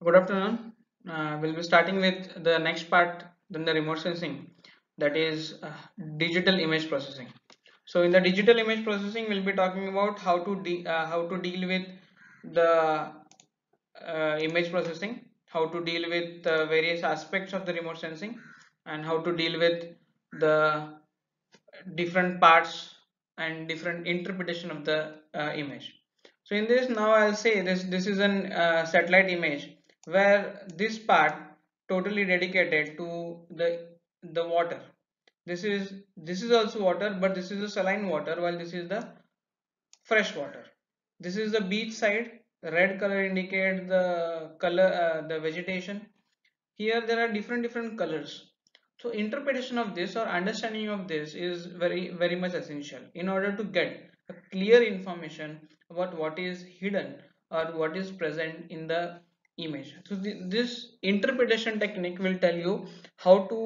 Good afternoon. Uh, we'll be starting with the next part, then the remote sensing, that is uh, digital image processing. So in the digital image processing, we'll be talking about how to uh, how to deal with the uh, image processing, how to deal with the various aspects of the remote sensing, and how to deal with the different parts and different interpretation of the uh, image. So in this now I'll say this this is an uh, satellite image where this part totally dedicated to the the water. This is this is also water but this is the saline water while this is the fresh water. This is the beach side. Red color indicate the color uh, the vegetation. Here there are different different colors. So interpretation of this or understanding of this is very very much essential in order to get a clear information about what is hidden or what is present in the image. So th this interpretation technique will tell you how to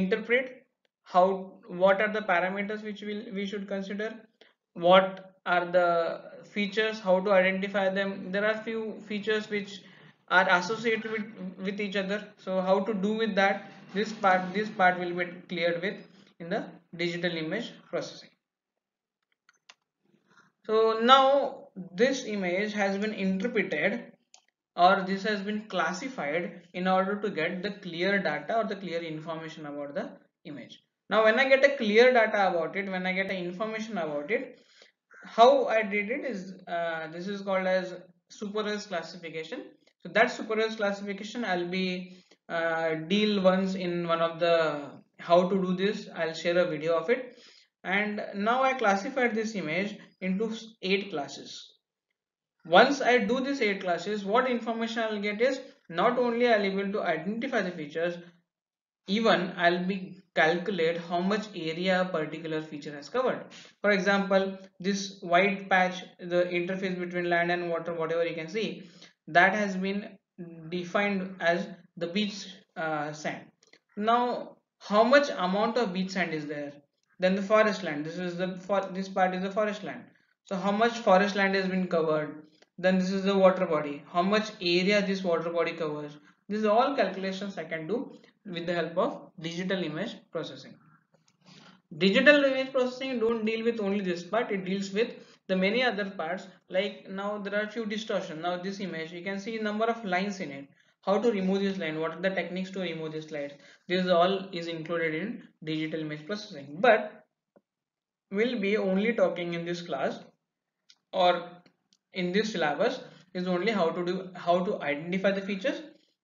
interpret how what are the parameters which will we should consider what are the features how to identify them. There are few features which are associated with, with each other. So how to do with that this part this part will be cleared with in the digital image processing. So now this image has been interpreted or this has been classified in order to get the clear data or the clear information about the image. Now when i get a clear data about it when i get information about it how i did it is uh, this is called as supervised classification. So that supervised classification i'll be uh, deal once in one of the how to do this. I'll share a video of it. And now i classified this image into eight classes once I do this eight classes what information I'll get is not only I'll be able to identify the features even I'll be calculate how much area a particular feature has covered. For example this white patch the interface between land and water whatever you can see that has been defined as the beach uh, sand. Now how much amount of beach sand is there? Then the forest land. This is the for this part is the forest land. So how much forest land has been covered then this is the water body. How much area this water body covers? These are all calculations i can do with the help of digital image processing. Digital image processing don't deal with only this part. It deals with the many other parts. Like now there are few distortion. Now this image you can see number of lines in it. How to remove this line? What are the techniques to remove this lines? This all is included in digital image processing. But we'll be only talking in this class or in this syllabus is only how to do how to identify the features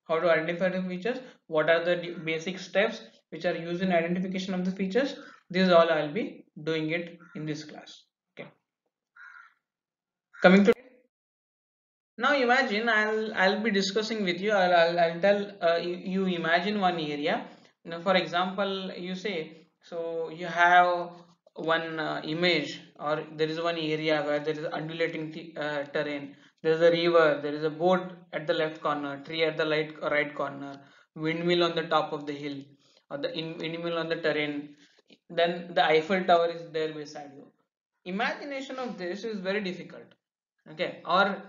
how to identify the features what are the basic steps which are used in identification of the features. This is all i'll be doing it in this class. Okay. Coming to now imagine i'll i'll be discussing with you i'll i'll, I'll tell uh, you, you imagine one area. Now for example you say so you have one uh, image or there is one area where there is undulating uh, terrain. There is a river there is a boat at the left corner tree at the right, right corner windmill on the top of the hill or the windmill on the terrain. Then the eiffel tower is there beside you. Imagination of this is very difficult. Okay? Or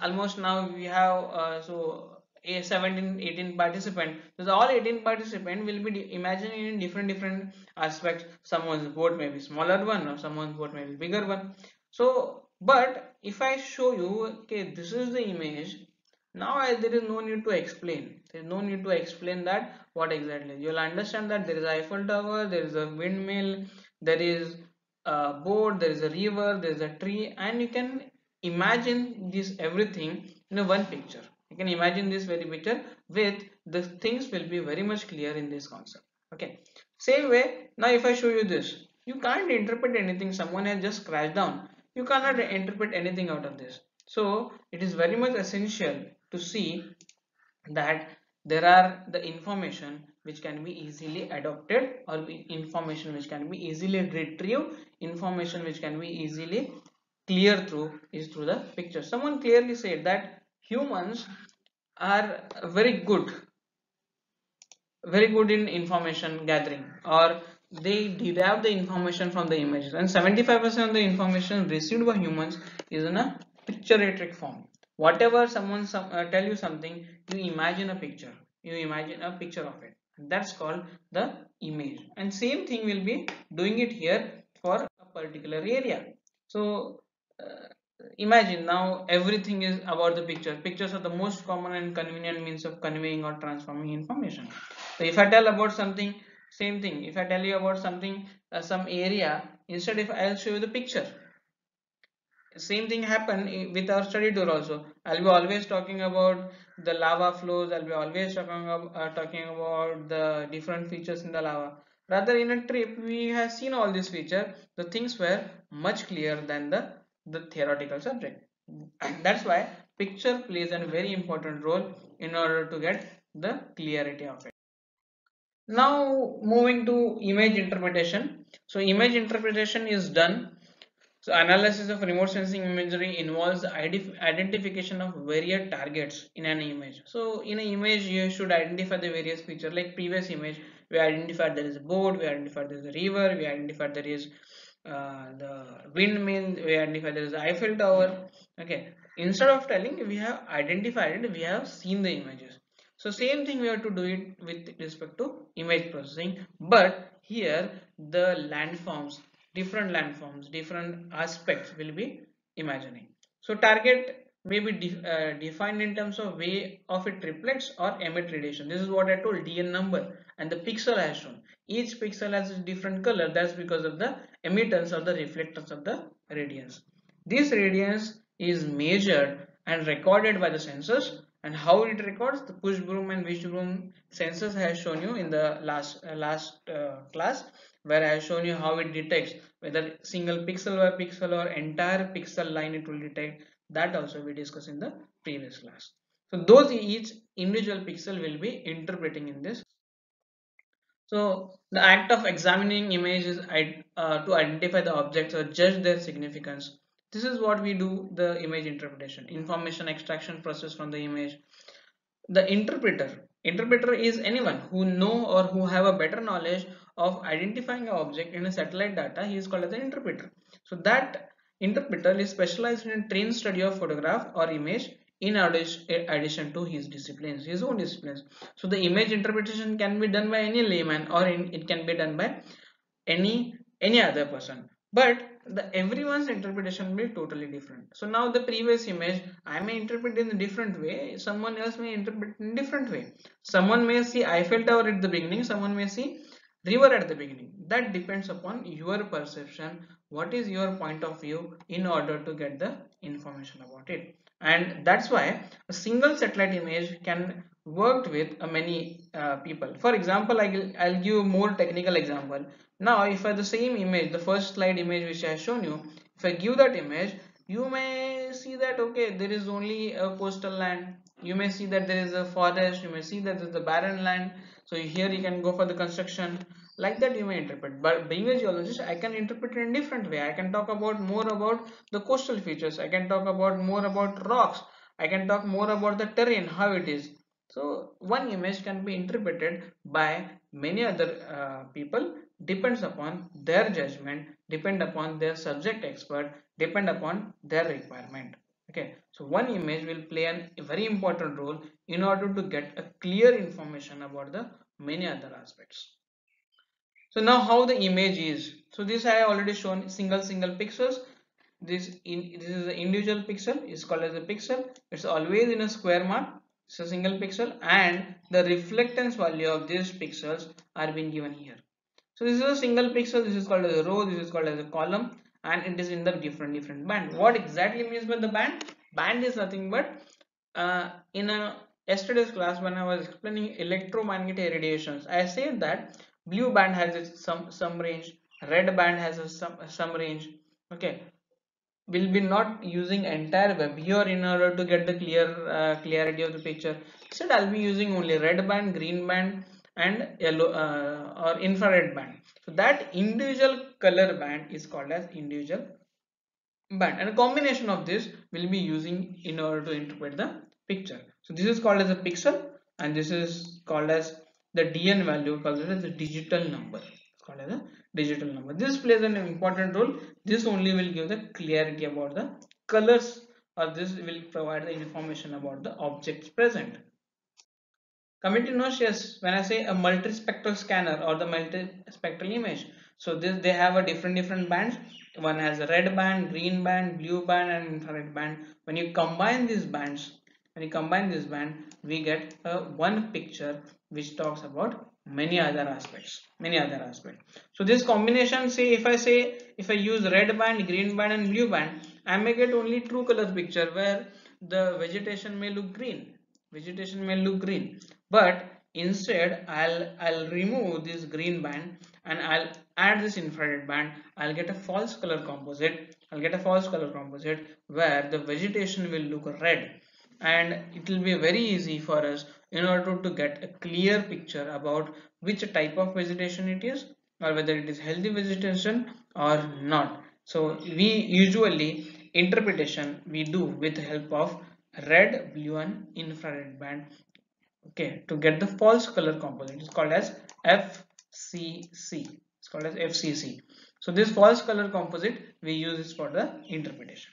almost now we have uh, so a 17 18 participant. So all 18 participant will be imagining in different different aspects. Someone's boat may be smaller one or someone's boat may be bigger one. So but if i show you okay this is the image. Now I, there is no need to explain. There is no need to explain that what exactly. You'll understand that there is eiffel tower there is a windmill there is a boat there is a river there is a tree and you can imagine this everything in one picture you can imagine this very better with the things will be very much clear in this concept. Okay. Same way now if i show you this you can't interpret anything. Someone has just scratched down. You cannot interpret anything out of this. So it is very much essential to see that there are the information which can be easily adopted or information which can be easily retrieved. Information which can be easily clear through is through the picture. Someone clearly said that humans are very good very good in information gathering or they derive the information from the images and 75% of the information received by humans is in a pictoriatic form. Whatever someone some, uh, tell you something you imagine a picture. You imagine a picture of it. That's called the image. And same thing will be doing it here for a particular area. So uh, imagine now everything is about the picture. Pictures are the most common and convenient means of conveying or transforming information. So if i tell about something same thing. If i tell you about something uh, some area instead if i'll show you the picture. Same thing happen with our study tour also. I'll be always talking about the lava flows. I'll be always talking about, uh, talking about the different features in the lava. Rather in a trip we have seen all these features. The things were much clearer than the the theoretical subject and that's why picture plays a very important role in order to get the clarity of it. Now moving to image interpretation. So image interpretation is done. So analysis of remote sensing imagery involves identification of various targets in an image. So in an image you should identify the various features. Like previous image we identified there is a boat, we identified there is a river, we identified there is uh, the windmill, we identify there is Eiffel Tower. Okay, instead of telling we have identified we have seen the images. So same thing we have to do it with respect to image processing but here the landforms different landforms different aspects will be imagining so target may be uh, defined in terms of way of it reflects or emit radiation. This is what i told dn number and the pixel has shown. Each pixel has a different color. That's because of the emittance or the reflectance of the radiance. This radiance is measured and recorded by the sensors. And how it records? The push broom and whisk broom sensors has shown you in the last uh, last uh, class where I have shown you how it detects whether single pixel by pixel or entire pixel line it will detect that also we discussed in the previous class. So those each individual pixel will be interpreting in this. So the act of examining images uh, to identify the objects or judge their significance. This is what we do the image interpretation, information extraction process from the image. The interpreter interpreter is anyone who know or who have a better knowledge of identifying an object in a satellite data he is called as an interpreter so that interpreter is specialized in trained study of photograph or image in addition to his disciplines his own disciplines. So the image interpretation can be done by any layman or in, it can be done by any any other person. But the everyone's interpretation will be totally different. So now the previous image i may interpret in a different way someone else may interpret in different way. Someone may see eiffel tower at the beginning someone may see river at the beginning. That depends upon your perception what is your point of view in order to get the information about it? And that's why a single satellite image can work with uh, many uh, people. For example I'll, I'll give more technical example. Now if I the same image the first slide image which I have shown you if I give that image you may see that okay there is only a coastal land. You may see that there is a forest. You may see that there is a barren land. So here you can go for the construction like that you may interpret. But being a geologist i can interpret in a different way. I can talk about more about the coastal features. I can talk about more about rocks. I can talk more about the terrain how it is. So one image can be interpreted by many other uh, people. Depends upon their judgment depend upon their subject expert depend upon their requirement. Okay. So one image will play an, a very important role in order to get a clear information about the many other aspects so now how the image is? So this i already shown single single pixels. This in this is the individual pixel. Is called as a pixel. It's always in a square mark. A single pixel. And the reflectance value of these pixels are being given here. So this is a single pixel. This is called as a row. This is called as a column. And it is in the different different band. What exactly means by the band? Band is nothing but uh, in a yesterday's class when i was explaining electromagnetic radiations i said that blue band has some some range. Red band has a some some range. Okay. We'll be not using entire web here in order to get the clear uh, clarity of the picture. Instead i'll be using only red band green band and yellow uh, or infrared band. So that individual color band is called as individual band. And a combination of this will be using in order to interpret the picture. So this is called as a pixel and this is called as the dn value called as the digital number it's called as a digital number this plays an important role this only will give the clarity about the colors or this will provide the information about the objects present. Committee knows yes when I say a multispectral scanner or the multispectral image. So this they have a different different bands. One has a red band, green band, blue band and infrared band. When you combine these bands, when you combine this band, we get a one picture which talks about many other aspects many other aspects. So this combination say if i say if i use red band green band and blue band i may get only true color picture where the vegetation may look green vegetation may look green. But instead i'll i'll remove this green band and i'll add this infrared band. I'll get a false color composite. I'll get a false color composite where the vegetation will look red. And it will be very easy for us in order to get a clear picture about which type of vegetation it is or whether it is healthy vegetation or not. So we usually interpretation we do with the help of red blue and infrared band okay to get the false color composite. It's called as fcc it's called as fcc so this false color composite we use this for the interpretation.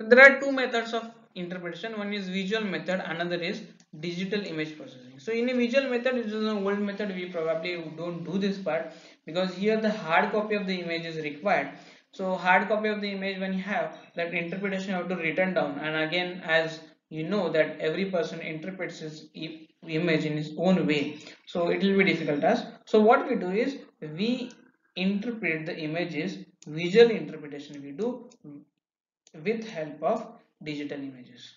There are two methods of interpretation. One is visual method another is digital image processing. So in a visual method it is an old method. We probably don't do this part because here the hard copy of the image is required. So hard copy of the image when you have that interpretation you have to written down. And again as you know that every person interprets his image in his own way. So it will be difficult as. So what we do is we interpret the images visual interpretation we do with help of digital images.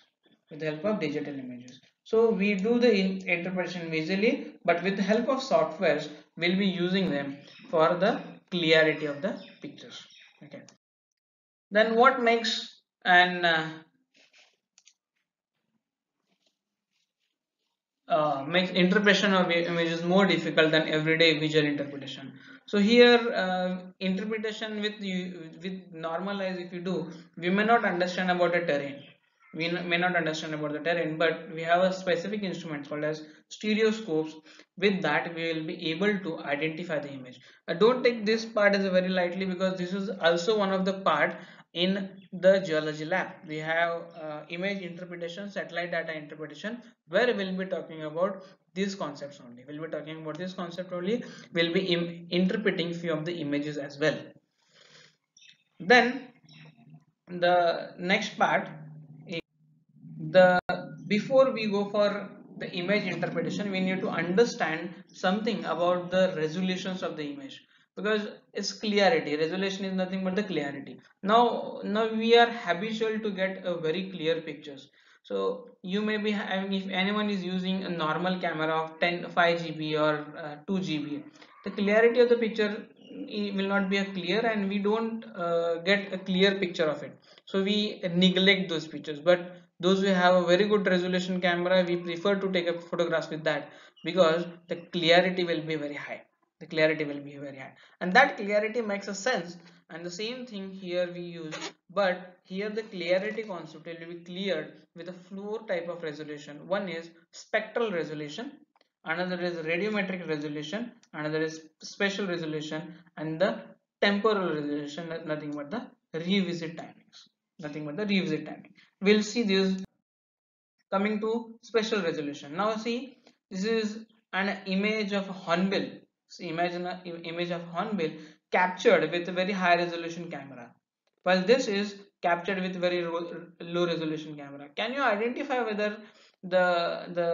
With the help of digital images. So we do the in interpretation visually but with the help of softwares we'll be using them for the clarity of the pictures. Okay. Then what makes an uh, makes interpretation of images more difficult than everyday visual interpretation. So here uh, interpretation with you with normal eyes if you do we may not understand about a terrain. We may not understand about the terrain but we have a specific instrument called as stereoscopes. With that we will be able to identify the image. Uh, don't take this part as very lightly because this is also one of the part in the geology lab. We have uh, image interpretation satellite data interpretation where we'll be talking about these concepts only. We'll be talking about this concept only. We'll be interpreting few of the images as well. Then the next part the before we go for the image interpretation we need to understand something about the resolutions of the image because it's clarity. Resolution is nothing but the clarity. Now now we are habitual to get a very clear pictures. So you may be having if anyone is using a normal camera of 10 5 gb or uh, 2 gb the clarity of the picture will not be a clear and we don't uh, get a clear picture of it. So we neglect those pictures. But those who have a very good resolution camera we prefer to take a photographs with that because the clarity will be very high the clarity will be very high. And that clarity makes a sense and the same thing here we use. But here the clarity concept will be cleared with a four type of resolution. One is spectral resolution another is radiometric resolution another is spatial resolution and the temporal resolution nothing but the revisit timings nothing but the revisit timing. We'll see this coming to spatial resolution. Now see this is an image of hornbill so imagine an image of hornbill captured with a very high resolution camera. While this is captured with very low resolution camera. Can you identify whether the the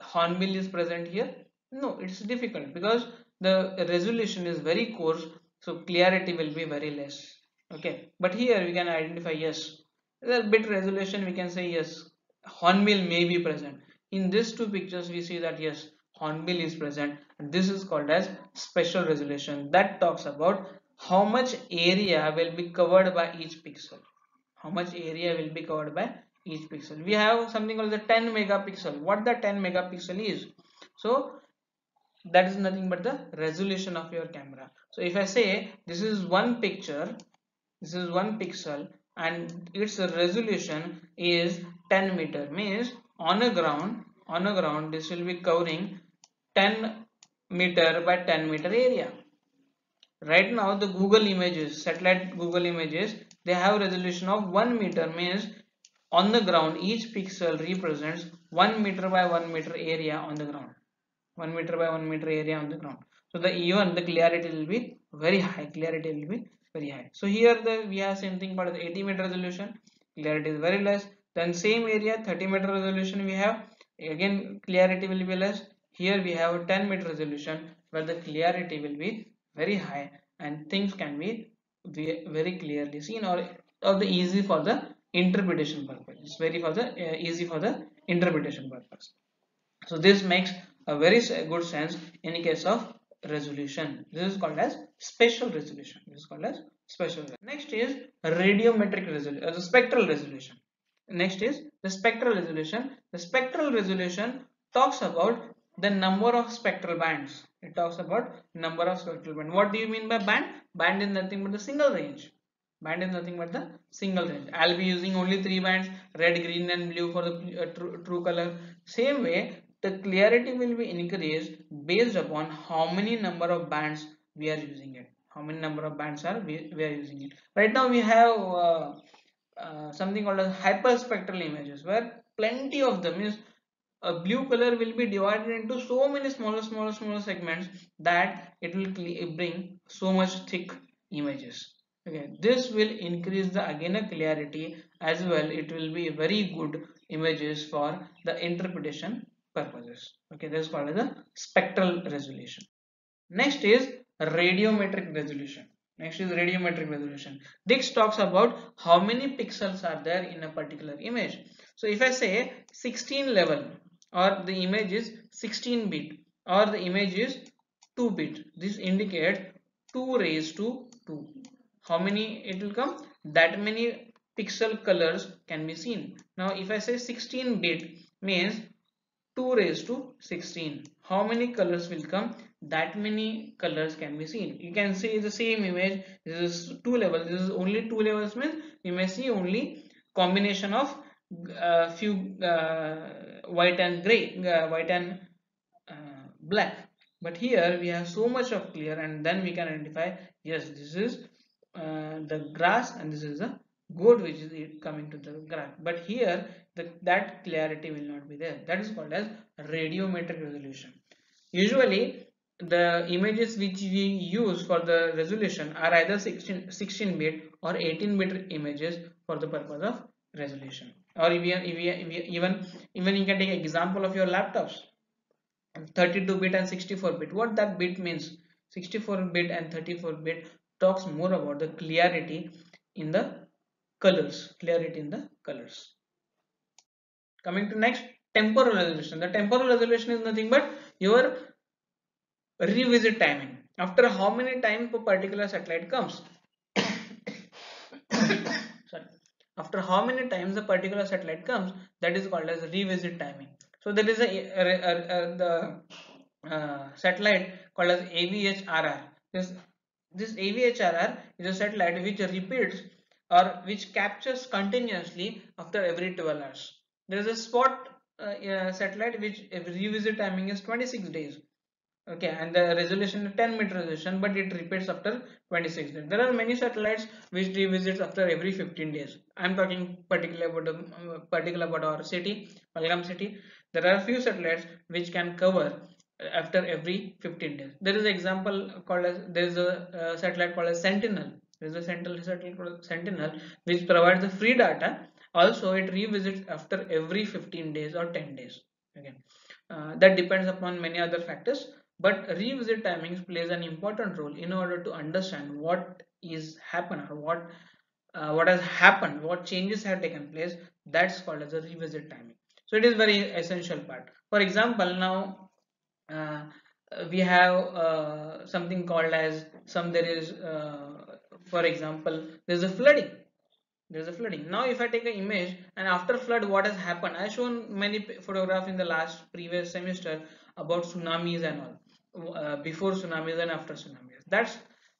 hornbill is present here? No it's difficult because the resolution is very coarse so clarity will be very less. Okay but here we can identify yes the bit resolution we can say yes hornbill may be present. In these two pictures we see that yes hornbill is present this is called as spatial resolution. That talks about how much area will be covered by each pixel. How much area will be covered by each pixel. We have something called the 10 megapixel. What the 10 megapixel is? So that is nothing but the resolution of your camera. So if i say this is one picture this is one pixel and its resolution is 10 meter means on a ground on a ground this will be covering 10 meter by 10 meter area. Right now the google images satellite google images they have resolution of 1 meter means on the ground each pixel represents 1 meter by 1 meter area on the ground. 1 meter by 1 meter area on the ground. So the even the clarity will be very high. Clarity will be very high. So here the we have same thing called 80 meter resolution. Clarity is very less. Then same area 30 meter resolution we have. Again clarity will be less here we have a 10 meter resolution where the clarity will be very high and things can be very clearly seen or, or the easy for the interpretation purpose. It's very for the uh, easy for the interpretation purpose. So this makes a very good sense in case of resolution. This is called as spatial resolution. This is called as spatial next is radiometric resolution uh, the spectral resolution. Next is the spectral resolution. The spectral resolution talks about the number of spectral bands. It talks about number of spectral band what do you mean by band? Band is nothing but the single range. Band is nothing but the single range. I'll be using only three bands red green and blue for the uh, true, true color. Same way the clarity will be increased based upon how many number of bands we are using it. How many number of bands are we, we are using it. Right now we have uh, uh, something called as hyperspectral images where plenty of them is a blue color will be divided into so many smaller smaller smaller segments that it will bring so much thick images. Okay this will increase the again a clarity as well. It will be very good images for the interpretation purposes. Okay this is called the spectral resolution. Next is radiometric resolution. Next is radiometric resolution. This talks about how many pixels are there in a particular image. So if i say 16 level or the image is 16 bit. Or the image is 2 bit. This indicates 2 raised to 2 how many it will come? That many pixel colors can be seen. Now if i say 16 bit means 2 raised to 16 how many colors will come? That many colors can be seen. You can see the same image. This is two levels. This is only two levels means you may see only combination of uh, few uh, white and gray uh, white and uh, black. But here we have so much of clear and then we can identify yes this is uh, the grass and this is the goat which is coming to the grass. But here the, that clarity will not be there. That is called as radiometric resolution. Usually the images which we use for the resolution are either 16, 16 bit or 18 bit images for the purpose of resolution or even even even you can take example of your laptops. 32 bit and 64 bit. What that bit means? 64 bit and 34 bit talks more about the clarity in the colors clarity in the colors. Coming to next temporal resolution. The temporal resolution is nothing but your revisit timing. After how many times a particular satellite comes after how many times a particular satellite comes that is called as revisit timing. So there is a, a, a, a the uh, satellite called as AVHRR this this AVHRR is a satellite which repeats or which captures continuously after every 12 hours. There is a spot uh, satellite which revisit timing is 26 days okay and the resolution is 10 meter resolution but it repeats after 26 days. There are many satellites which revisits after every 15 days. I'm talking particularly about uh, particular about our city Belgaum city. There are few satellites which can cover after every 15 days. There is an example called as there is a satellite called as sentinel. There is a sentinel satellite called sentinel which provides the free data. Also it revisits after every 15 days or 10 days. Again uh, that depends upon many other factors but revisit timings plays an important role in order to understand what is happened or what uh, what has happened what changes have taken place. That's called as a revisit timing. So it is very essential part. For example now uh, we have uh, something called as some there is uh, for example there's a flooding. There's a flooding. Now if i take an image and after flood what has happened? I have shown many photographs in the last previous semester about tsunamis and all uh, before tsunamis and after tsunamis that's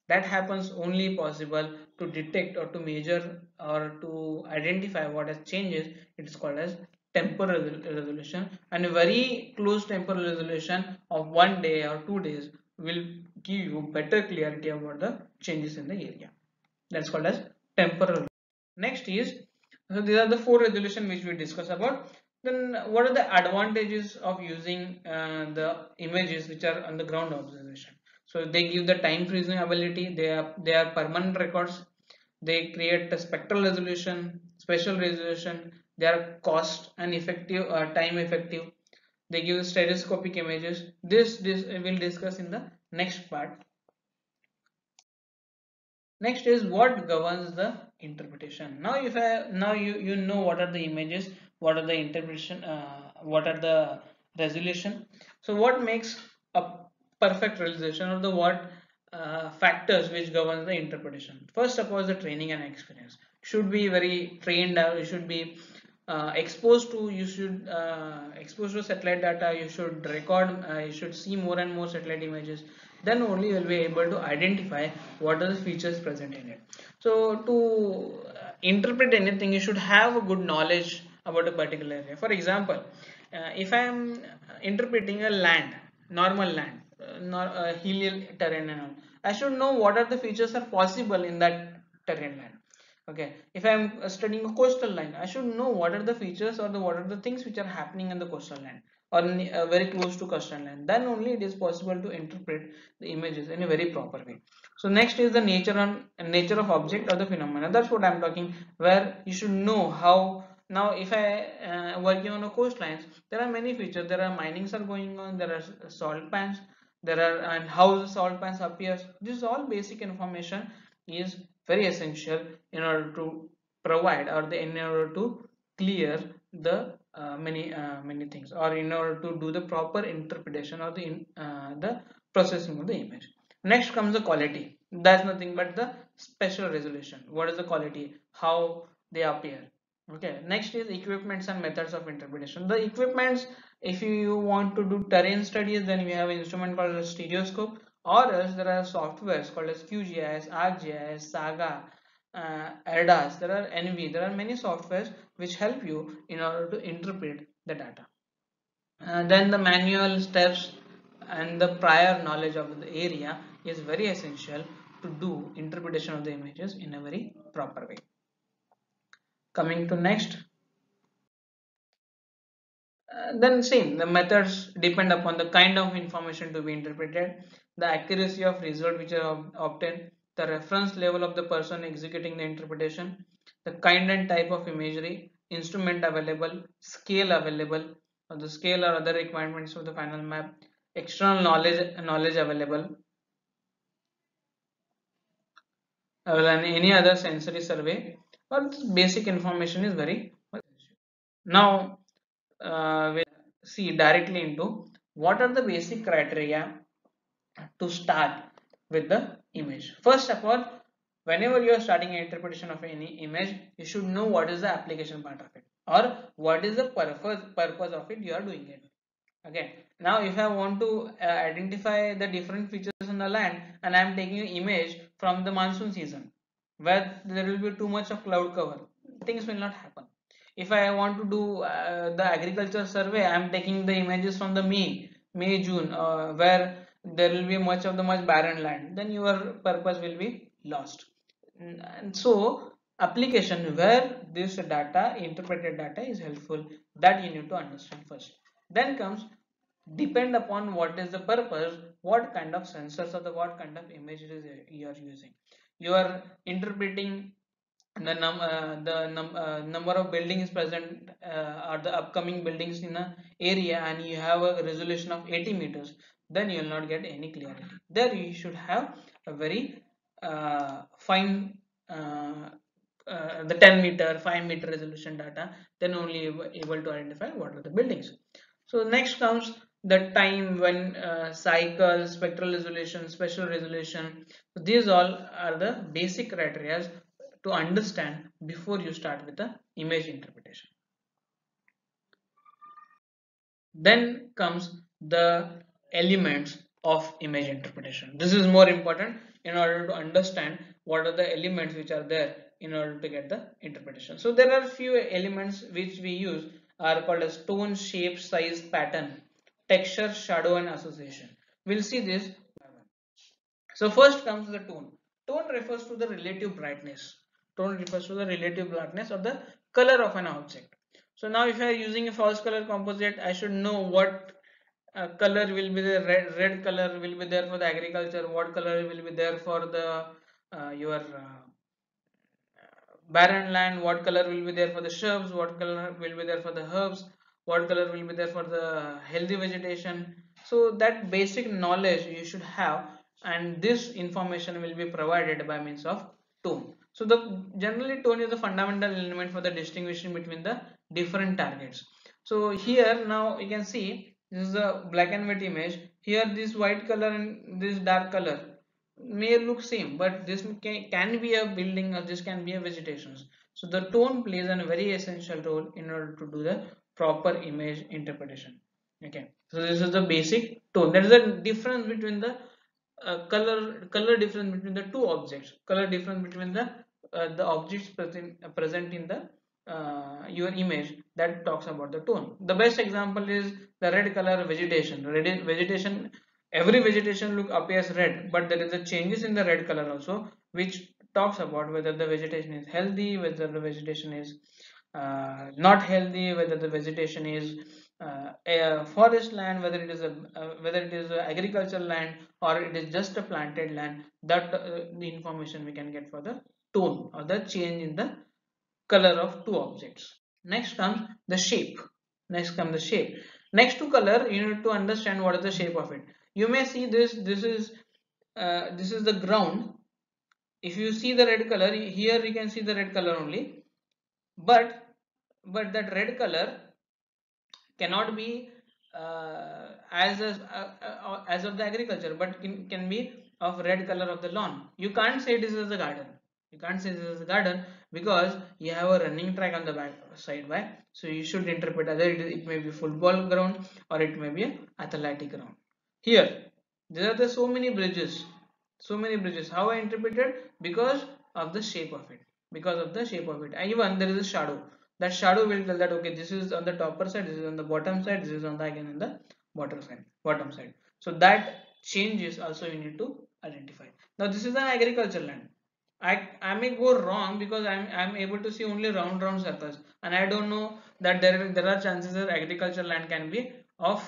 that happens only possible to detect or to measure or to identify what has changes. It is called as temporal resolution. And a very close temporal resolution of one day or two days will give you better clarity about the changes in the area. That's called as temporal. Next is so these are the four resolution which we discuss about then what are the advantages of using uh, the images which are on the ground observation? So they give the time freezing ability they are they are permanent records they create a spectral resolution spatial resolution they are cost and effective uh, time effective. They give stereoscopic images. This this we'll discuss in the next part next is what governs the interpretation. Now if i now you you know what are the images what are the interpretation uh, what are the resolution. So what makes a perfect resolution or the what uh, factors which governs the interpretation. First suppose the training and experience. Should be very trained uh, you should be uh, exposed to you should uh, expose to satellite data you should record uh, you should see more and more satellite images then only you will be able to identify what are the features present in it. So to uh, interpret anything you should have a good knowledge about a particular area. For example uh, if i am interpreting a land normal land uh, nor, uh, terrain and all i should know what are the features are possible in that terrain land. Okay if i am studying a coastal line i should know what are the features or the what are the things which are happening in the coastal line or uh, very close to coastal line then only it is possible to interpret the images in a very proper way. So next is the nature and nature of object or the phenomena. That's what i'm talking where you should know how. Now if i uh, working on a coastlines there are many features. There are minings are going on there are salt pans there are and how the salt pans appears this is all basic information is very essential in order to provide or the, in order to clear the uh, many uh, many things or in order to do the proper interpretation of the uh, the processing of the image. Next comes the quality. That's nothing but the spatial resolution. What is the quality? How they appear. Okay. Next is equipments and methods of interpretation. The equipments if you want to do terrain studies then we have an instrument called a stereoscope or else there are softwares called as QGIS, ArcGIS, Saga, uh, there are ENVI, there are many softwares which help you in order to interpret the data. Uh, then the manual steps and the prior knowledge of the area is very essential to do interpretation of the images in a very proper way. Coming to next, uh, then same the methods depend upon the kind of information to be interpreted the accuracy of result which are obtained the reference level of the person executing the interpretation the kind and type of imagery instrument available scale available or the scale or other requirements of the final map external knowledge knowledge available and any other sensory survey or basic information is very now uh, we'll see directly into what are the basic criteria to start with the image. First of all, whenever you are starting an interpretation of any image, you should know what is the application part of it or what is the purpose, purpose of it you are doing it. Okay. Now, if I want to uh, identify the different features on the land and I am taking an image from the monsoon season where there will be too much of cloud cover, things will not happen if I want to do uh, the agriculture survey I am taking the images from the May May June uh, where there will be much of the much barren land then your purpose will be lost and so application where this data interpreted data is helpful that you need to understand first. Then comes depend upon what is the purpose what kind of sensors or the what kind of images you are using. You are interpreting the num uh, the num uh, number of buildings present uh, are the upcoming buildings in a area and you have a resolution of 80 meters then you will not get any clarity. There you should have a very fine uh, uh, the 10 meter 5 meter resolution data then only able to identify what are the buildings so next comes the time when cycle spectral resolution spatial resolution so these all are the basic criteria to understand before you start with the image interpretation. Then comes the elements of image interpretation. This is more important in order to understand what are the elements which are there in order to get the interpretation. So there are few elements which we use are called as tone, shape, size, pattern, texture, shadow and association. We'll see this. So first comes the tone. Tone refers to the relative brightness tone refers to the relative blackness of the color of an object so now if i am using a false color composite i should know what uh, color will be the red, red color will be there for the agriculture what color will be there for the uh, your uh, barren land what color will be there for the shrubs what color will be there for the herbs what color will be there for the healthy vegetation. So that basic knowledge you should have and this information will be provided by means of tone. So the generally tone is the fundamental element for the distinguishing between the different targets. So here now you can see this is a black and white image. Here this white color and this dark color may look same but this can, can be a building or this can be a vegetation so the tone plays a very essential role in order to do the proper image interpretation. Okay. So this is the basic tone. There is a difference between the uh, color color difference between the two objects. Color difference between the uh, the objects present uh, present in the uh, your image that talks about the tone. The best example is the red color vegetation. Red vegetation every vegetation look appears red but there is a changes in the red color also which talks about whether the vegetation is healthy whether the vegetation is uh, not healthy whether the vegetation is uh, a forest land whether it is a uh, whether it is agricultural land or it is just a planted land that uh, the information we can get for the tone or the change in the color of two objects. Next comes the shape. Next comes the shape. Next to color you need to understand what is the shape of it. You may see this this is uh, this is the ground. If you see the red color here you can see the red color only. But but that red color cannot be uh, as a, uh, uh, as of the agriculture but can, can be of red color of the lawn. You can't say this is the garden you can't say this is a garden because you have a running track on the back side by so you should interpret either it, it may be football ground or it may be a athletic ground. Here there are the so many bridges so many bridges. How i interpreted? Because of the shape of it because of the shape of it. And even there is a shadow. That shadow will tell that okay this is on the topper side this is on the bottom side this is on the again in the bottom side bottom side. So that changes also you need to identify. Now this is an agriculture land I, I may go wrong because I'm, I'm able to see only round round circles. And I don't know that there, there are chances that agricultural land can be of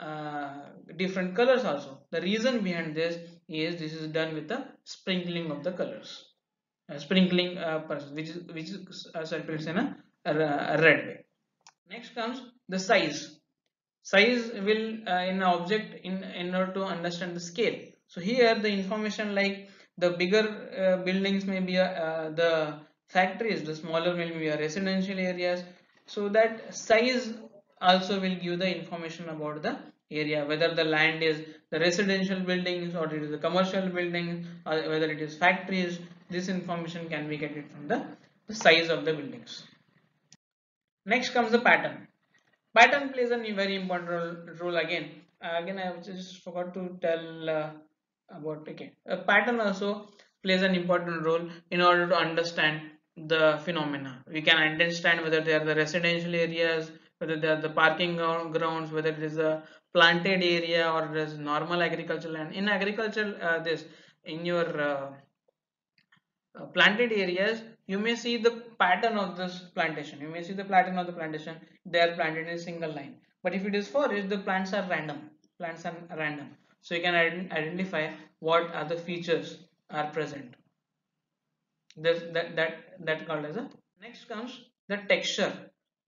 uh, different colors also. The reason behind this is this is done with the sprinkling of the colors. Uh, sprinkling uh, which is which is uh, in a, a, red way. Next comes the size. Size will uh, in an object in in order to understand the scale. So here the information like the bigger uh, buildings may be uh, the factories the smaller will be residential areas. So that size also will give the information about the area whether the land is the residential buildings or it is the commercial buildings or whether it is factories. This information can be get it from the, the size of the buildings. Next comes the pattern. Pattern plays a very important role, role again. Uh, again i just forgot to tell uh, about okay. A pattern also plays an important role in order to understand the phenomena. We can understand whether they are the residential areas whether they are the parking grounds whether it is a planted area or it is normal agricultural land. In agriculture uh, this in your uh, uh, planted areas you may see the pattern of this plantation. You may see the pattern of the plantation. They are planted in a single line. But if it is forest the plants are random. Plants are random so you can identify what other features are present. This that that that called as a next comes the texture.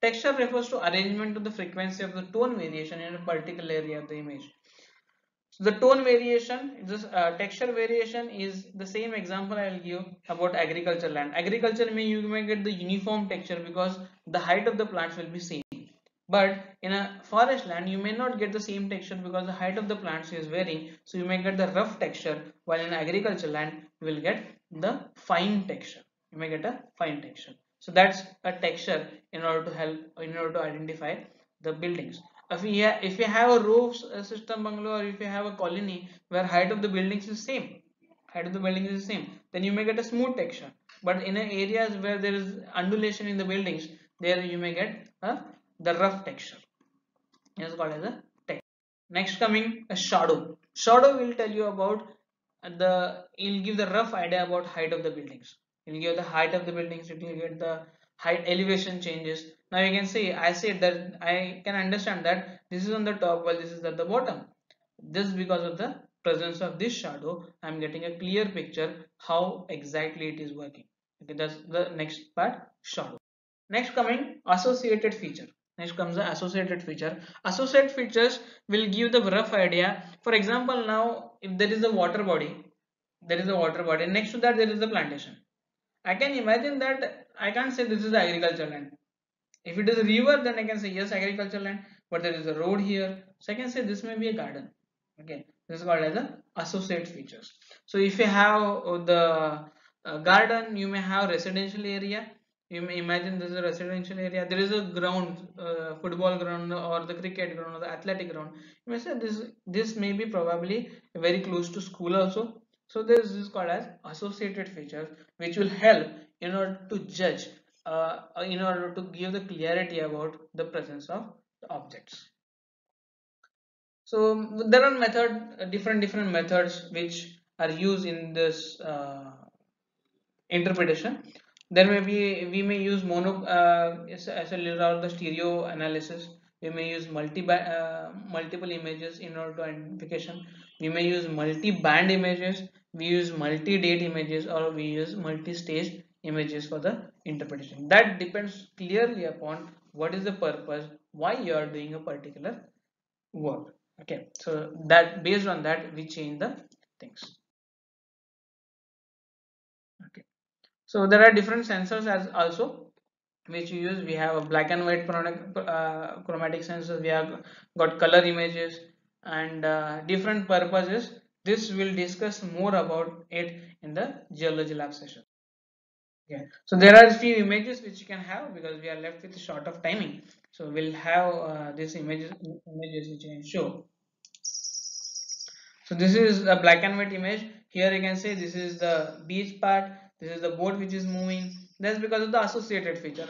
Texture refers to arrangement of the frequency of the tone variation in a particular area of the image. So the tone variation this uh, texture variation is the same example i will give about agriculture land. Agriculture may you may get the uniform texture because the height of the plants will be same but in a forest land you may not get the same texture because the height of the plants is varying. So you may get the rough texture while in agricultural land you will get the fine texture. You may get a fine texture. So that's a texture in order to help in order to identify the buildings. If we have if you have a roof system bungalow or if you have a colony where height of the buildings is same height of the buildings is the same then you may get a smooth texture. But in areas where there is undulation in the buildings there you may get a the rough texture. Is called as a text. Next coming a shadow. Shadow will tell you about the it will give the rough idea about height of the buildings. It will give the height of the buildings it will get the height elevation changes. Now you can see i said that i can understand that this is on the top while this is at the bottom. This is because of the presence of this shadow. I'm getting a clear picture how exactly it is working. Okay that's the next part shadow. Next coming associated feature next comes the associated feature. Associated features will give the rough idea. For example now if there is a water body there is a water body next to that there is a plantation. I can imagine that i can't say this is the agricultural land. If it is a river then i can say yes agricultural land but there is a road here. So i can say this may be a garden. Okay this is called as the associate features. So if you have the uh, garden you may have residential area imagine this is a residential area. There is a ground uh, football ground or the cricket ground or the athletic ground. You may say this this may be probably very close to school also. So this is called as associated features which will help in order to judge uh, in order to give the clarity about the presence of the objects. So there are method different different methods which are used in this uh, interpretation there may be we may use mono uh, as, as a or the stereo analysis we may use multi uh, multiple images in order to identification. We may use multi-band images we use multi-date images or we use multi-stage images for the interpretation. That depends clearly upon what is the purpose why you are doing a particular work. Okay so that based on that we change the things so there are different sensors as also which you use. We have a black and white uh, chromatic sensors. We have got color images. And uh, different purposes. This will discuss more about it in the geology lab session. Yeah. So there are few images which you can have because we are left with short of timing. So we'll have uh, these images images which I can show. So this is a black and white image. Here you can say this is the beach part this is the boat which is moving. That's because of the associated feature.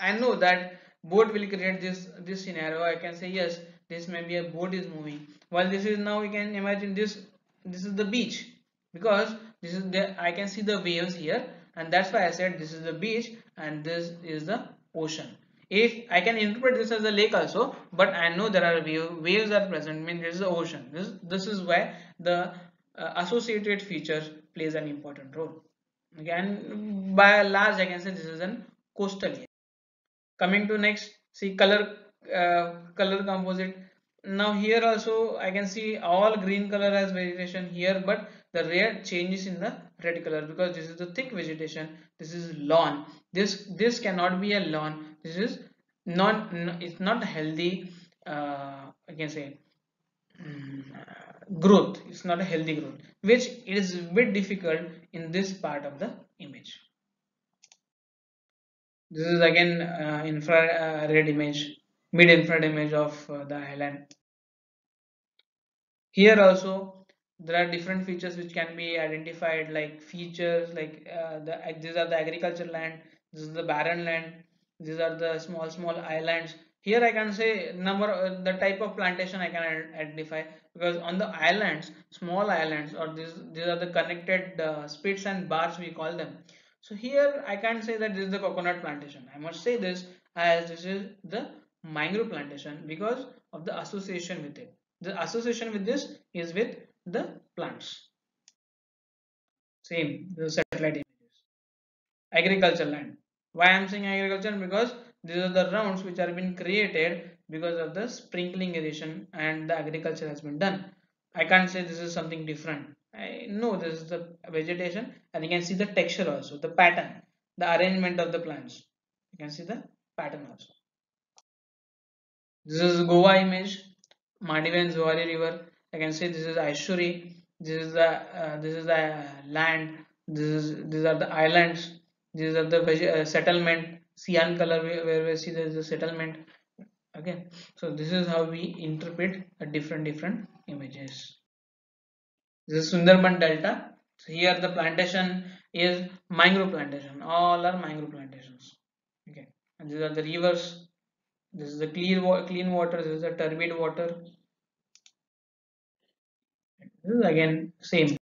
I know that boat will create this this scenario. I can say yes this may be a boat is moving. While this is now you can imagine this this is the beach. Because this is the i can see the waves here and that's why i said this is the beach and this is the ocean. If i can interpret this as a lake also but i know there are waves are present mean this is the ocean. This this is why the uh, associated feature plays an important role again by large I can say this is an coastal area. Coming to next, see color uh, color composite. Now here also I can see all green color as vegetation here, but the red changes in the red color because this is the thick vegetation. This is lawn. This this cannot be a lawn. This is not it's not healthy. Uh, I can say. Um, growth. It's not a healthy growth which is a bit difficult in this part of the image. This is again uh, infrared image mid infrared image of uh, the island. Here also there are different features which can be identified like features like uh, the these are the agricultural land this is the barren land these are the small small islands here i can say number uh, the type of plantation i can identify because on the islands small islands or these these are the connected uh, spits and bars we call them. So here i can't say that this is the coconut plantation. I must say this as this is the mangrove plantation because of the association with it. The association with this is with the plants. Same the satellite images. Agricultural land. Why i'm saying agriculture? Because these are the rounds which are been created because of the sprinkling irrigation and the agriculture has been done. I can't say this is something different. I know this is the vegetation and you can see the texture also the pattern the arrangement of the plants. You can see the pattern also. This is goa image Mandovi and Zuari river. I can say this is Aishuri this is the uh, this is the land this is these are the islands these are the uh, settlement cyan color where we see there is a settlement. Okay. So this is how we interpret a different different images. This is sundarban delta. So here the plantation is mangrove plantation all are mangrove plantations okay. And these are the rivers. This is the clear clean water. This is the turbid water. This is again same